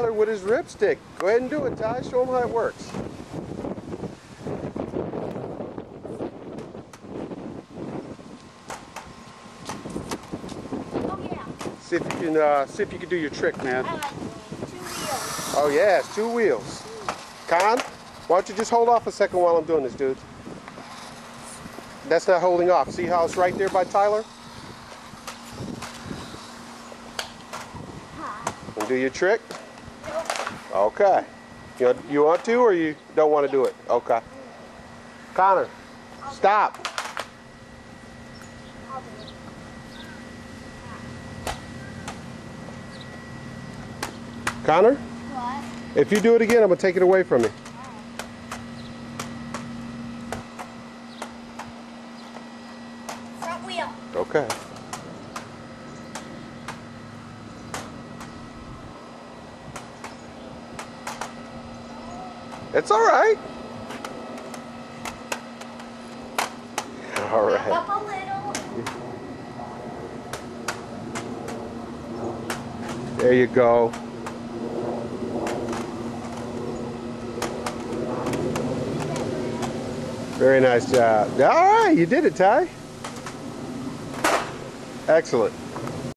Tyler with his ripstick. Go ahead and do it, Ty. Show him how it works. Oh yeah. See if you can uh, see if you can do your trick, man. I like two wheels. Oh yeah, it's two wheels. Con, why don't you just hold off a second while I'm doing this, dude? That's not holding off. See how it's right there by Tyler? Huh. And do your trick? Okay. You want, you want to or you don't want to do it? Okay. Connor, stop. I'll do it. Connor, What? if you do it again, I'm going to take it away from you. Front wheel. Okay. It's all right. All right. up a little. There you go. Very nice job. All right, you did it, Ty. Excellent.